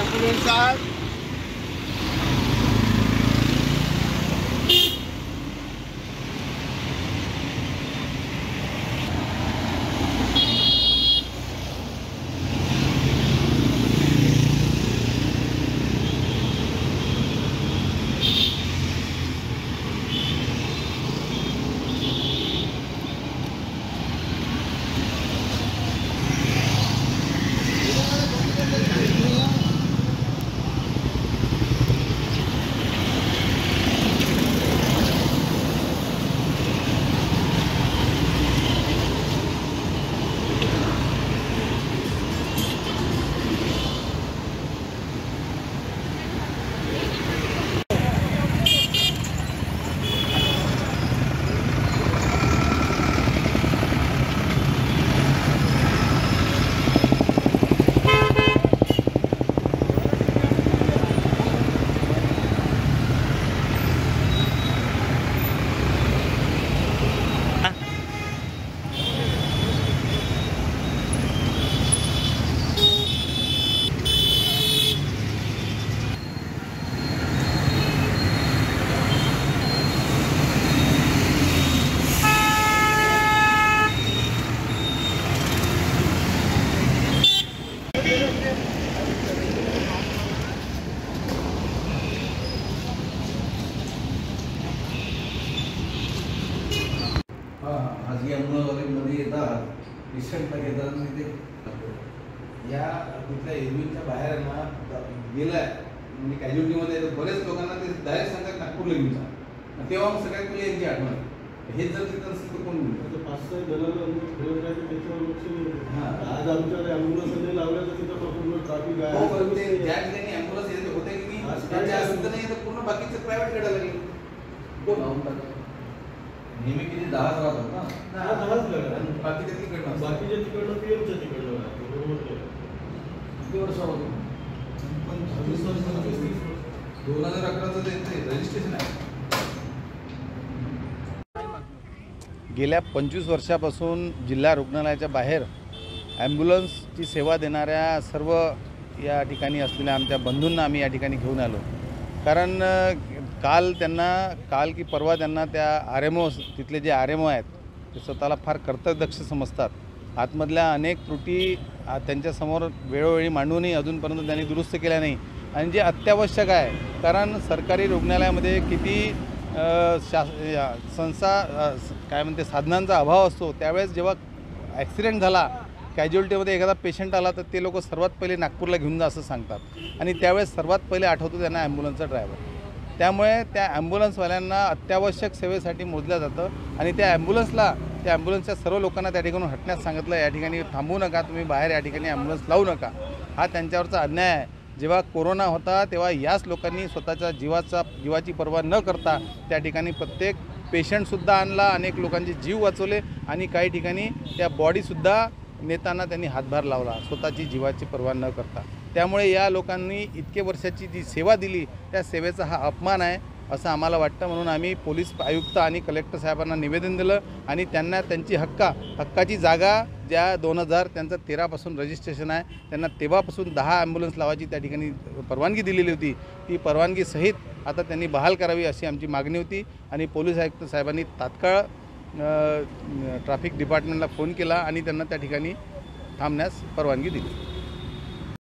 Ambulance आहेत हा खाजगी ॲम्ब्युलन्सवाले मध्ये येतात पेशंटला घेतात आणि ते या तिथल्या एरवीच्या बाहेर ना गेलाय म्हणजे कॅज्युअलिटीमध्ये बरेच लोकांना ते डायरेक्ट सांगतात नागपूरला घेऊन जा तेव्हा मग सगळ्यात पहिले यांची आठवण. हेच जर तिथं असेल तर कोण घेऊन आता पाच सहा जणांना आम्ही फिरत राहायचं त्याच्यावर लक्ष हा. आज आमच्या ॲम्ब्युलन्स लावल्या तर तिथं पूर्ण ट्रॅफिक हो, आहे ज्या ठिकाणी ॲम्ब्युलन्स येते होते की नाही त्यांच्या? असं नाही तर पूर्ण बाकीचे प्रायव्हेट गाड्या लागले कोण नेहमी किती दहाच राहतात ना हा, दहाच लागले. तिकडनं. बाकीच्या तिकडनं पीएमच्या तिकडनं राहते. किती वर्ष होते वर्ष दोन हजार अकराचं ते रजिस्ट्रेशन आहे गेल्या पंचवीस वर्षापासून जिल्हा रुग्णालयाच्या बाहेर ॲम्ब्युलन्सची सेवा देणाऱ्या सर्व या ठिकाणी असलेल्या आमच्या बंधूंना आम्ही या ठिकाणी घेऊन आलो कारण काल त्यांना काल की परवा त्यांना त्या आर एम ओ तिथले जे आर एम ओ आहेत ते स्वतःला फार कर्तव्यदक्ष समजतात. आतमधल्या अनेक त्रुटी त्यांच्यासमोर वेळोवेळी मांडूनही अजूनपर्यंत त्यांनी दुरुस्त केल्या नाही. आणि जे अत्यावश्यक आहे कारण सरकारी रुग्णालयामध्ये किती शास या संस्था काय म्हणते साधनांचा अभाव असतो त्यावेळेस जेव्हा ॲक्सिडेंट झाला कॅज्युअलिटीमध्ये एखादा पेशंट आला तर ते लोक सर्वात पहिले नागपूरला घेऊन जा असं सांगतात. आणि त्यावेळेस सर्वात पहिले आठवतो त्यांना ॲम्ब्युलन्सचा ड्रायव्हर. त्यामुळे त्या ॲम्ब्युलन्सवाल्यांना अत्यावश्यक सेवेसाठी मोजलं जातं आणि त्या ॲम्ब्युलन्सला त्या ॲम्ब्युलन्सच्या सर्व लोकांना त्या ठिकाणी हटण्यास सांगितलं या ठिकाणी थांबू नका तुम्ही बाहेर या ठिकाणी ॲम्ब्युलन्स लावू नका. हा त्यांच्यावरचा अन्याय आहे. जेव्हा कोरोना होता तेव्हा याच लोकांनी स्वतःच्या जीवाचा जीवाची पर्वा न करता त्या ठिकाणी प्रत्येक पेशंटसुद्धा आणला अनेक लोकांचे जीव वाचवले आणि काही ठिकाणी त्या बॉडीसुद्धा नेताना त्यांनी हातभार लावला स्वतःची जीवाची पर्वा न करता. त्यामुळे या लोकांनी इतके वर्षाची जी सेवा दिली त्या सेवेचा हा अपमान आहे असं आम्हाला वाटतं. म्हणून आम्ही पोलीस आयुक्त आणि कलेक्टर साहेबांना निवेदन दिलं आणि त्यांना त्यांची हक्का हक्काची जागा ज्या दोन हजार त्यांचं तेरापासून रजिस्ट्रेशन आहे त्यांना तेव्हापासून दहा ॲम्ब्युलन्स लावायची त्या ठिकाणी परवानगी दिलेली होती. ती परवानगी सहित आता त्यांनी बहाल करावी अशी आमची मागणी होती आणि पोलीस आयुक्त साहेबांनी तात्काळ ट्रॅफिक डिपार्टमेंटला फोन केला आणि त्यांना त्या ठिकाणी थांबण्यास परवानगी दिली.